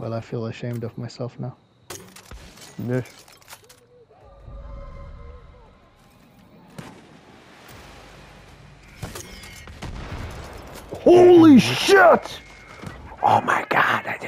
Well, I feel ashamed of myself now. Yes. Holy shit! Oh my god, I.